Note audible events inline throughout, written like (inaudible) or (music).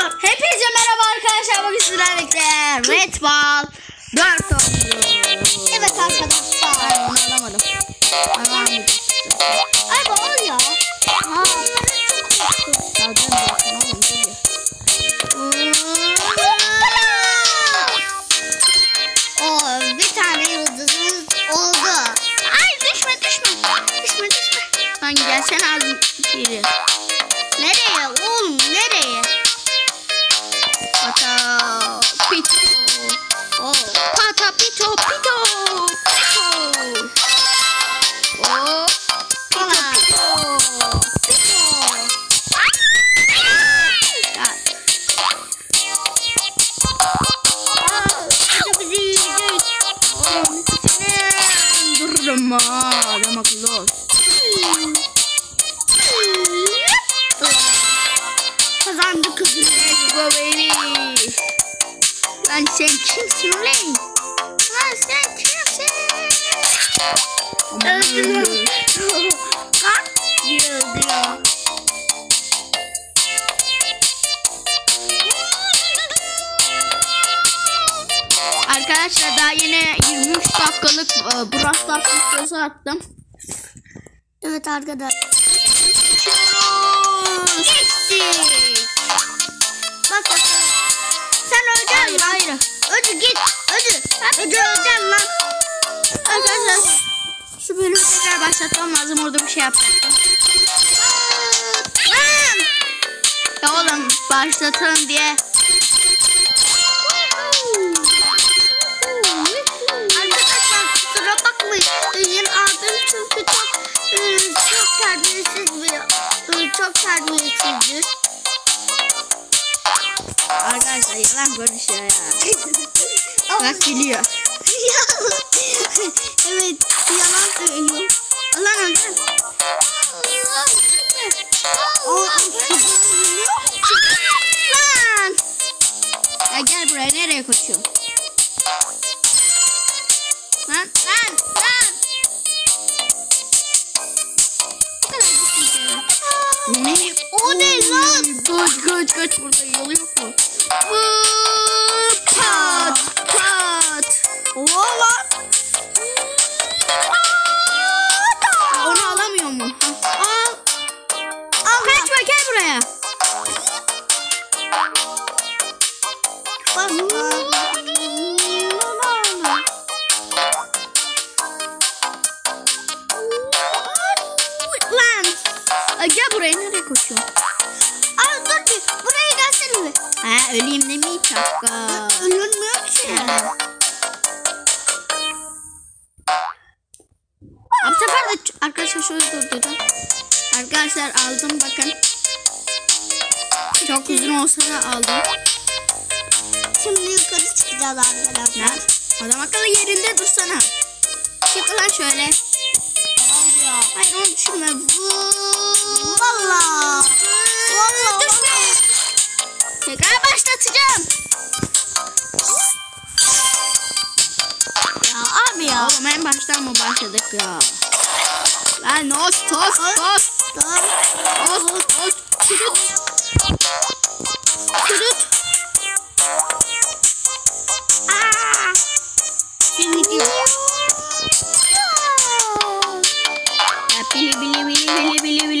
dur. Hepinize merhaba arkadaşlar. Bugün sizlerle birlikte Red Ball 4 oynuyoruz. Evet arkadaşlar. Ben bunu alamadım. Ben alamadım. Ay bu ol ya. Ha. Zaten oğlum tabii. Bir tane yıldızımız oldu. Ay düşme düşme. Düşme düşme. Lan gelsene az geri. Attım. Evet arkadaşlar. Geçtik. Bak bak. Sen öleceksin Hayır hayır. Ödü git. Ödü. Ödü öleceksin lan. Arkadaşlar şu bölümü tekrar başlatmam lazım. Orada bir şey yapacaktım. Ya oğlum başlatalım diye. Çünkü çok e, çok terbiyesiz bir e, çok terbiyesizdir. Arkadaşlar yalan konuşuyor ya. (laughs) Bak gülüyor. (laughs) evet yalan söylüyor. Lan lan. Lan. Ya gel buraya nereye koşuyorsun? Lan lan lan. O ne lan? Kaç kaç kaç burada yolu yok mu? Pat pat. Oha lan. Gel buraya nereye koşuyorsun? Al dur bir. Buraya gelsene bir. Ha öleyim de mi çakal? Ölünmüyor ki. Bu sefer de arkadaşlar şöyle durduracağım. Arkadaşlar aldım bakın. Çok uzun olsa da aldım. Şimdi yukarı çıkacağız arkadaşlar. Adam akıllı yerinde dursana. Çık lan şöyle. Hayır onu düşürme. Valla. Valla. Düşme. Tekrar başlatacağım. Ya abi ya. Oğlum en baştan mı başladık ya? Lan nos tos tos. Tamam. Tos tos. Çürüt. Çürüt. Aa. Şimdi diyor. Billy, Billy, Billy, Billy, Billy.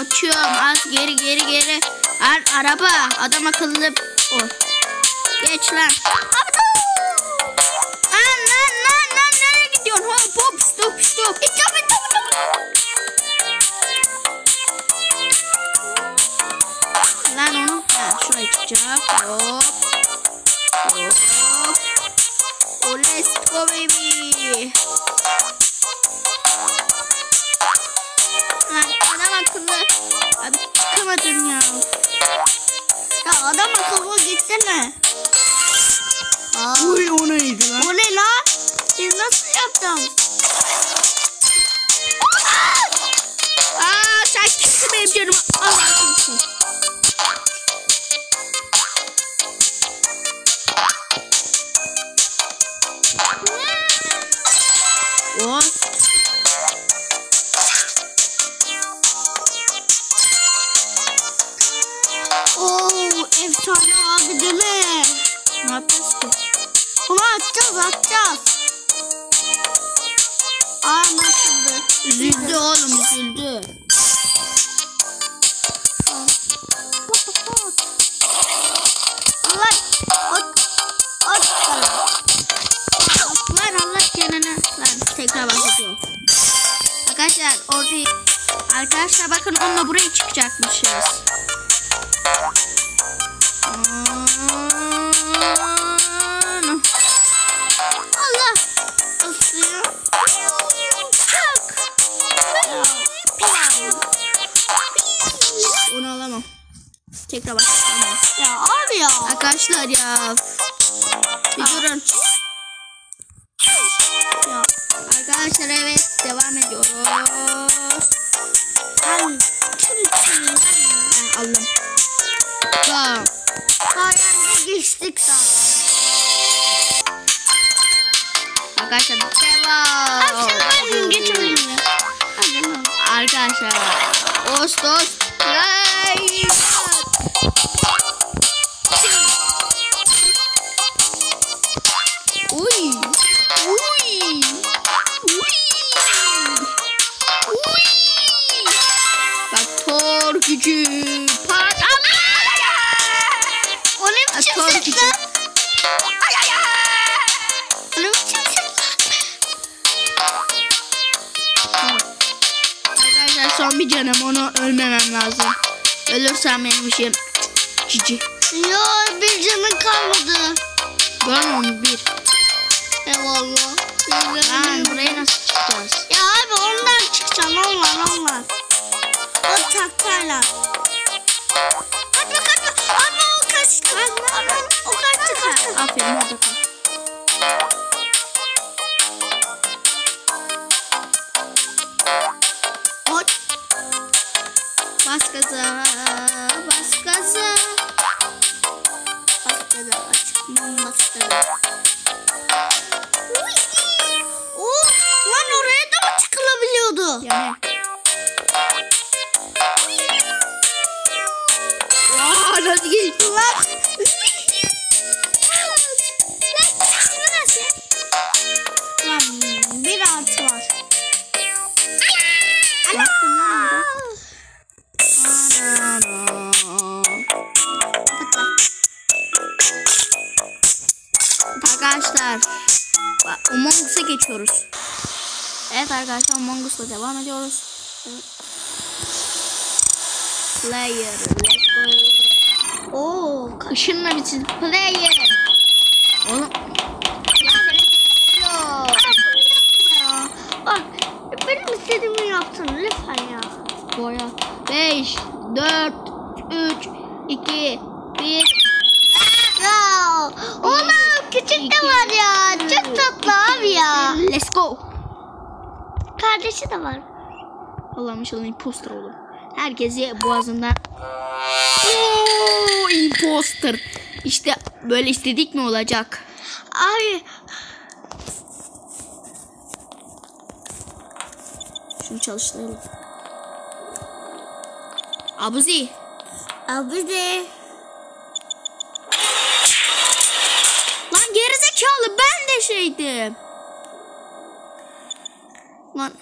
Koçum. Az geri geri geri. Ar araba. Adam akıllı. O. Geç lan. Lan lan lan lan nereye gidiyorsun? Hop hop stop stop. Stop it, stop it, stop Lan onu. Ha, şuraya çıkacak. Hop. Hop. Oh, let's go baby. Lan adam akıllı. Abi çıkamadın ya. Ya adam akıllı gitsene. Aa, Uy o neydi lan? o ne lan? Siz nasıl yaptın? Oğlum üzüldü. Allah at at sana. Ver Allah canını. Lan tekrar başlatıyor. Arkadaşlar orada Arkadaşlar bakın onunla buraya çıkacakmışız. Tekrar başlayalım. Ya abi ya. Arkadaşlar ya. Bir durun. Ya. Arkadaşlar evet devam ediyoruz. Ben aldım. Tamam. sayende geçtik sen. Arkadaşlar devam. Ya. Lan. Arkadaşlar. Ostos. Play. Uy. Uy. Uy. Uy. Bak Thor gücü. Pat. O ne biçim ses lan? O ne biçim ses Arkadaşlar son bir canım onu ölmemem lazım. Ölürsem benim işim cici. Ya bir canın kalmadı. Görmüyor musun bir? Eyvallah. Lan buraya nasıl çıkacağız? Ya abi ondan çıkacaksın onlar onlar. O taktayla. Kaçma kaçma. Abi o kaç. Kaçma abi o kaçtı kaçtı. Aferin orada kal. Bas gaza, bas gaza. bastırdı açık. Bastırdı. O lan oraya da mı çıkılabiliyordu? Yani. Aa, nasıl geçti? Lan Among Us'a geçiyoruz. Evet arkadaşlar Among Us'la devam ediyoruz. Player. Oo, Işınla bitsin. Player. Oğlum. Bak benim istediğimi yaptın lütfen ya. Boya. 5, 4, 3, 2, 1. Ya oğlum küçük de var ya. Çok tatlı abi ya. Let's go. Kardeşi de var. Allah'ım inşallah imposter olur. Herkesi boğazından. Oo, imposter. İşte böyle istedik mi olacak? Abi Şunu çalıştıralım. Abuzi. abi gerizekalı ben de şeydim. Lan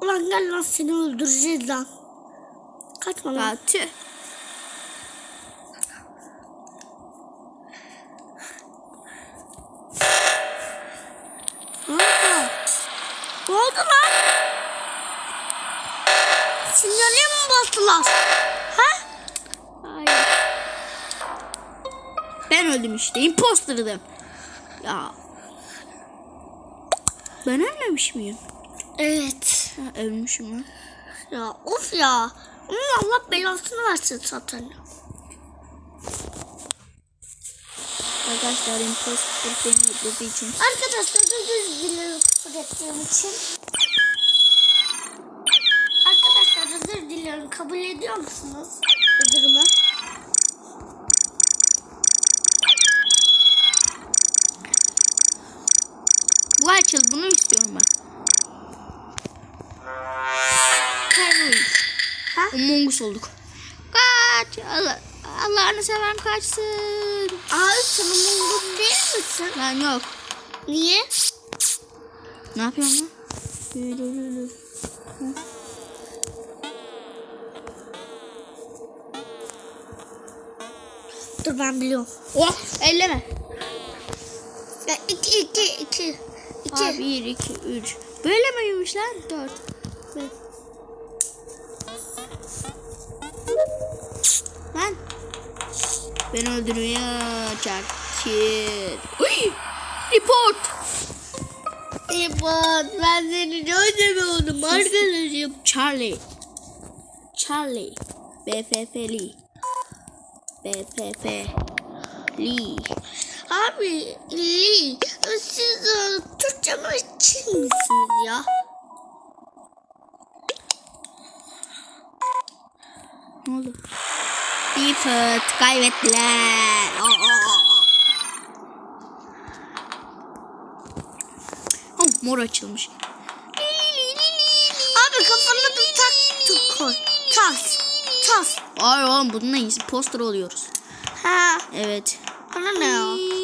ulan gel lan seni öldüreceğiz lan. Kaçma lan. ya tüh. Ne oldu? Ne oldu lan? Sinyale mi bastılar? Ha? Hayır. Ben öldüm işte. Imposter'dım. Ya. Ben ölmemiş miyim? Evet. Ha, ölmüşüm lan. ya. Of ya. Onun Allah belasını versin zaten. Arkadaşlar imposter beni öldürdüğü için. Arkadaşlar özür dilerim küfür ettiğim için. Arkadaşlar özür diliyorum. Kabul ediyor musunuz özürümü? Bu açıl bunu istiyorum ben. Kaybol. Ha? Among Us olduk. Kaç. Allah, Allah'ını seven kaçsın. Abi sen Mungus değil misin? Lan yok. Niye? Ne yapıyorsun lan? Dur ben biliyorum. Oh elleme. Ya iki iki iki. İki. Ha, bir, iki, üç. Böyle miymiş lan? Dört. Beş. Lan. Beni öldürüyor. Çakir. Uy! Report. İbat ben seni seviyordum arkadaşım. (laughs) Charlie. Charlie. BFF'li. BFF. Abi Lee siz e, Türkçe mi Çin misiniz ya? Ne oldu? Fıt kaybettiler. Aa, aa. Oh, mor açılmış. Abi kafana bir tak tak koy. Tas. Tas. Ay oğlum bununla iyisi poster oluyoruz. Ha. Evet. Bana ne ya?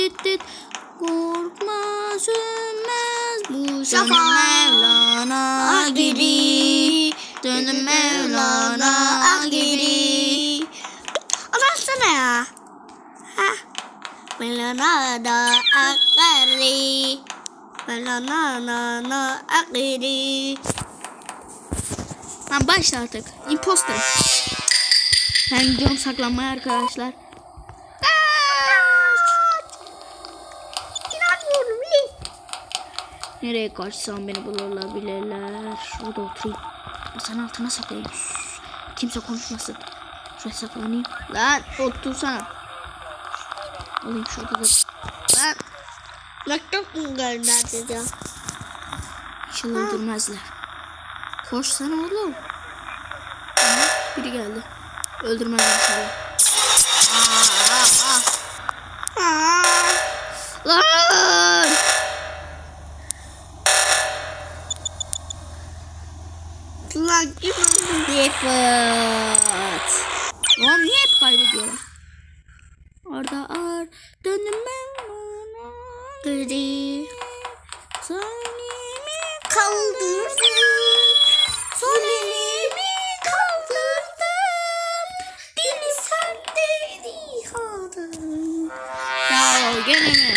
Dit dit. Korkma sönmez bu şafak. Mevlana gibi. Dönüm Mevlana gibi. Anlatsana ya. Ha. Melana da akari. Melana na na akari. Lan başla artık. Imposterım. Ben gidiyorum saklanmaya arkadaşlar. İnanmıyorum Lee. Nereye kaçsam beni bulurlar. Şurada oturayım. Masanın altına saklayayım. Sus. Kimse konuşmasın. Şuraya saklanayım. Lan otursana. Alayım şurada da. Lan Mektup mu gönderdi ya? öldürmezler. Koşsana oğlum. Aha, biri geldi. Öldürmezler inşallah. Aa, aa, Aa. aa. Lan kim öldü? Ripot. Oğlum niye hep kaybediyorlar? Orada ar dönüm ben buna Gri. Söylemi Kaldırdım. Sol elimi kaldırdım. Dili sen dedi kaldın. Ya gene mi?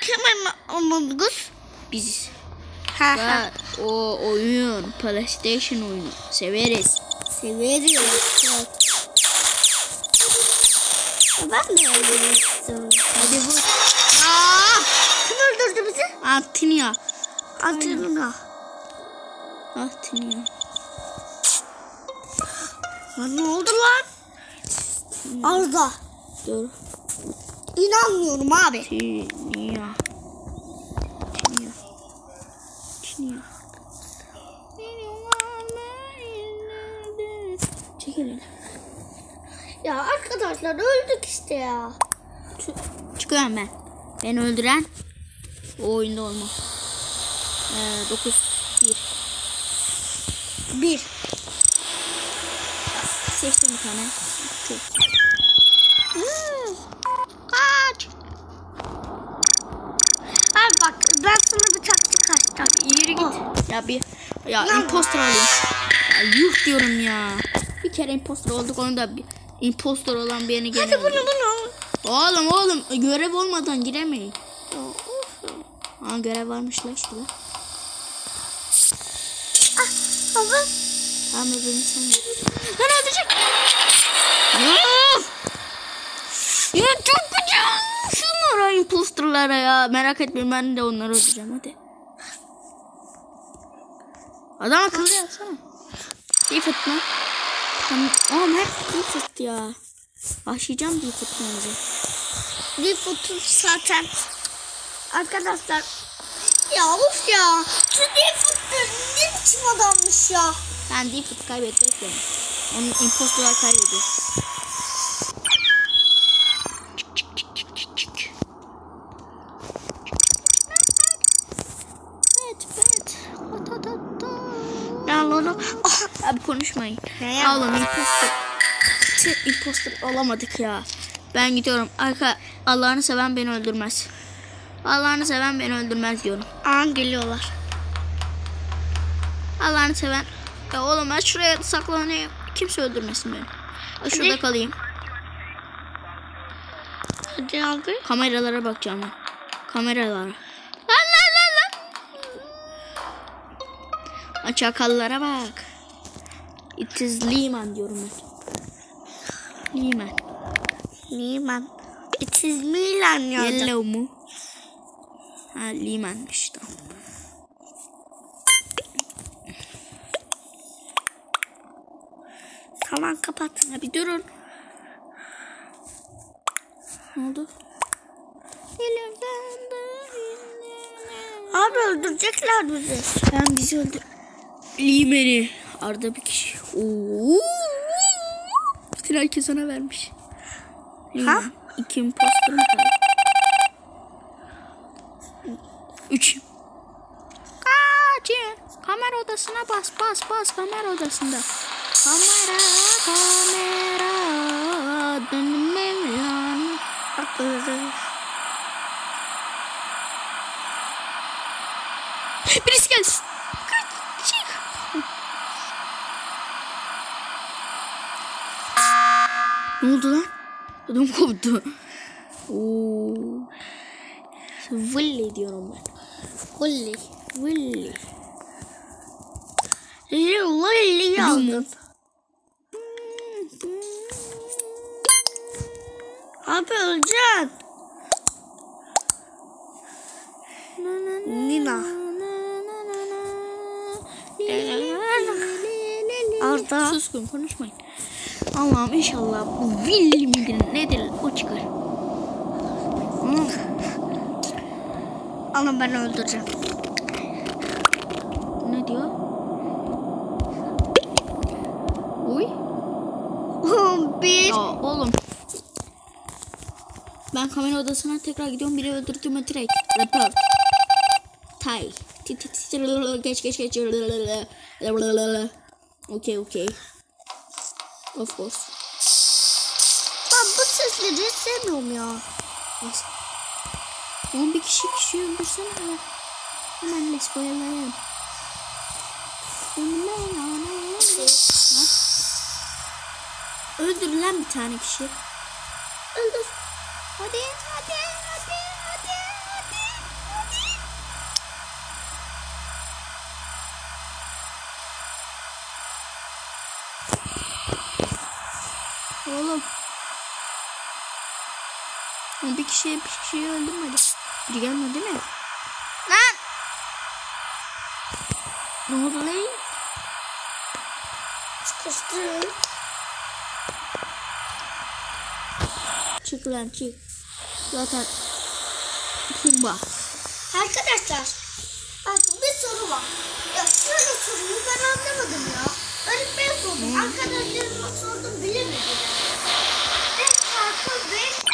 Kim Among Us? Biz Ha ha. o oyun PlayStation oyunu severiz. Severim. Evet. Ben öyle istiyorum. Hadi bu. Aa! Kim öldürdü bizi? Antinia. Antrenuna. Antinia. Lan ne oldu lan? Arda. Dur. İnanmıyorum abi. Tinia. Tinia. Tinia. Ya arkadaşlar öldük işte ya. Çıkıyorum ben. Beni öldüren o oyunda olmaz. Ee, 9 1 Bir. Seçtim bir tane. Çok. Kaç. Abi bak ben sana bir taktik açtım. Yürü git. Ya bir ya imposter alayım. Ya yuh diyorum ya. Bir kere imposter olduk onu da bir imposter olan birini gene. Hadi bunu bunu. Oğlum oğlum görev olmadan giremeyin. Ha görev varmış la şurada. Ah baba. Tamam öbürünü sen de. Lan öldürecek. Ya! Çok gıcık. Şunlara imposterlara ya. Merak etmeyin ben de onları öldüreceğim hadi. Adam akıllı yapsana. Default mı? Tamam. Aa Mert default ya. Başlayacağım default önce. Default'un zaten. Arkadaşlar. Ya of ya. Şu Default'un ne biçim adammış ya. Ben default kaybetmek. Onun imposterlar kaybediyor. Evet, evet. Ya onu. Abi konuşmayın. Ne oğlum imposter. Tüh, imposter olamadık ya. Ben gidiyorum. Arka Allah'ını seven beni öldürmez. Allah'ını seven beni öldürmez diyorum. Aa geliyorlar. Allah'ını seven. Ya oğlum ben şuraya saklanayım. Kimse öldürmesin beni. Ben şurada Hadi. kalayım. Hadi abi. Kameralara bakacağım ben. Kameralara. Lan lan lan. Lan Çakallara bak. It is Liman diyorum ben. Liman. Milan. It is Milan yazdı. Yellow mu? Ha limanmış tamam. Tamam kapat. Ya bir durun. Ne oldu? Abi öldürecekler bizi. Ben bizi öldür. Limeni. Arda bir kişi. Oo. Bütün herkes ona vermiş. Ha? İki kaldı? Üç. Kaçın. Kamera odasına bas bas bas kamera odasında. Kamera kamera dönmem lan. Birisi gelsin. Kaç, çık. Ne oldu lan? Ödüm koptu. Oo. Vılli diyorum ben. Vılli. Vılli. Lilli aldın. Abi öleceksin. Nina. Arda. Suskun konuşmayın. Allah'ım inşallah bu Willy midir nedir o çıkar. Hmm. Ama ben öldüreceğim. Ne diyor? Uy. Bir. Ya oğlum. Ben kamera odasına tekrar gidiyorum. Biri öldürdüğümü direkt. Report. Tay. Geç geç geç. Okey okey. Of course. Ben bu sesleri sevmiyorum ya. Oğlum bir kişi kişi öldürsene. Hemen. Let's go yalayalım. Ha? Öldürülen bir tane kişi. Kişi bir kişiyi öldürmedi. Biri gelmedi değil mi? Lan! Ne oldu lan? Sıkıştım. Çık lan çık. Zaten Pumba. Arkadaşlar. Bak bir soru var. Ya şöyle soruyu ben anlamadım ya. Öğretmene sordum. Arkadaşlarıma sordum bilemedim. 5 çarpı 5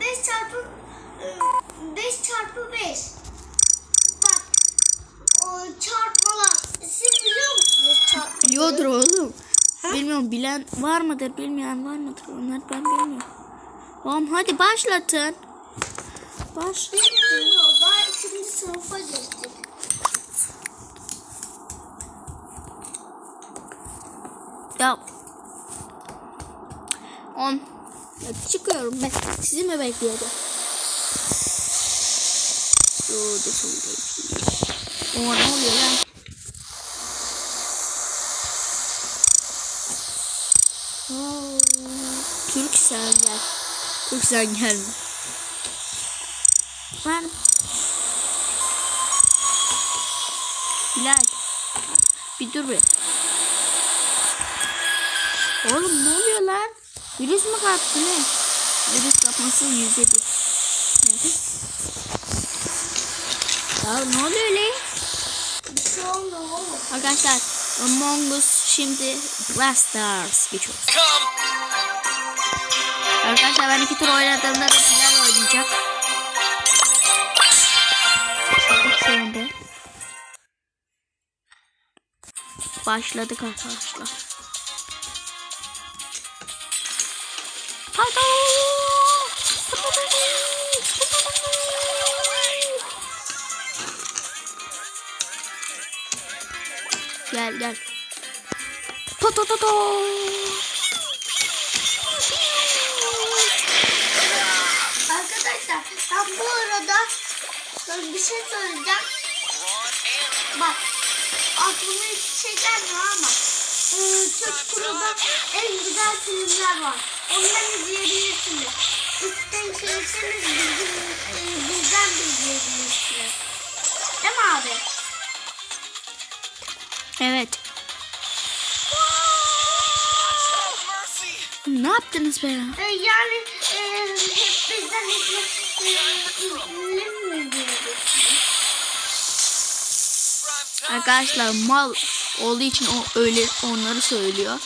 5 çarpı 5 çarpı 5 Bak o çarpmalar siz biliyor musunuz çarpmaları? Biliyordur oğlum. Bilmiyorum bilen var mıdır bilmeyen var mıdır onlar ben bilmiyorum. Oğlum hadi başlatın. Başlatın. Bilmiyor. Daha ikinci sınıfa geçtik. Ya. On. Ya çıkıyorum ben. Sizi mi bekliyordum? One değil. Oo ne oluyor lan? Oo, Türk sen gel. Türk sen gel. Ben Bilal. Bir dur bir. Oğlum ne oluyor lan? Virüs mü kaptı ne? Virüs kapması yüzde bir. Ya ne oluyor öyle? Bir şey olmuyor oğlum. Arkadaşlar Among Us şimdi Brawl Stars geçiyoruz. Arkadaşlar ben iki tur oynadığımda da Bilal oynayacak. Şimdi başladık arkadaşlar. Hadi. Gel gel. To to to to. Arkadaşlar ben bu arada sana bir şey söyleyeceğim. Bak aklıma hiçbir şey gelmiyor ama e, Türk Kuru'da en güzel filmler var. Onları izleyebilirsiniz. İsterseniz bizim, e, bizden de izleyebilirsiniz. Değil mi abi? Evet. Ne yaptınız be ya? E, yani e, hep bizden izle, e, izleyelim Arkadaşlar mal olduğu için o öyle onları söylüyor.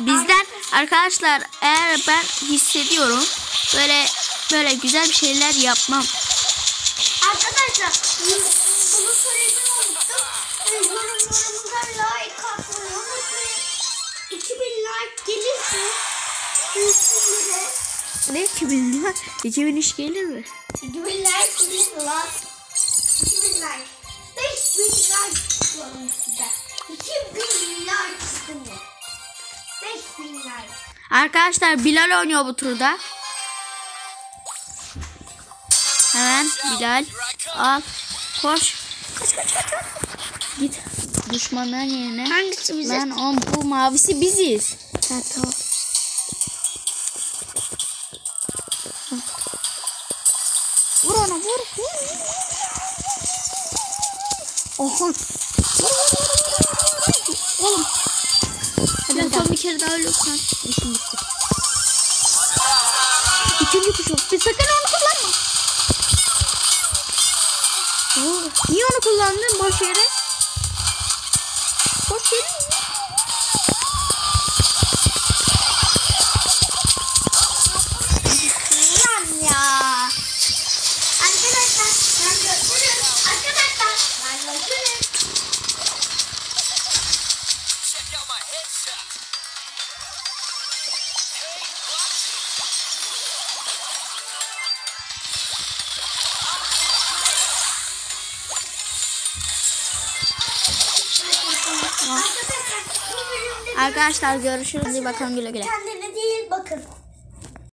Bizden arkadaşlar eğer ben hissediyorum böyle böyle güzel bir şeyler yapmam. Arkadaşlar bunu söylemeyi unuttum. Yorumlarımıza like atmayı unutmayın. 2000 like gelirse sizlere Ne 2000 lira? 2000 iş gelir mi? 2000 like gelir lan. 2000 like. 5000 like istiyorum size. 2000 like istiyorum. 5000 like. Arkadaşlar Bilal oynuyor bu turda. Hemen Bilal al koş. Kaç kaç kaç. Git düşmanların yerine. Hangisi bize? Lan on bu mavisi biziz. Ha, tamam. Oha. Vur, vur, vur, vur, vur. Oğlum. Hadi son bir kere daha ölürsen işim bitti. İkinci kuş Bir sakın onu Arkadaşlar görüşürüz. İyi bakalım güle güle. kendine değil bakın.